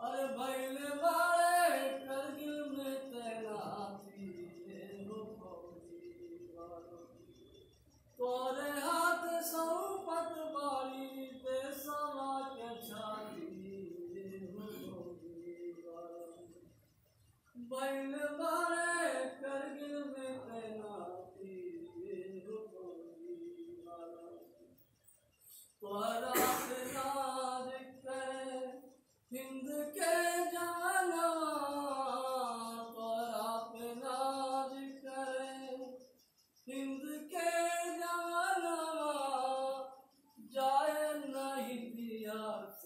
ارے بھائی تو رہا سوپت باری تے سوا کے چھاتی بین بارے کرگل میں تیناتی تو ہر آپ ہند کے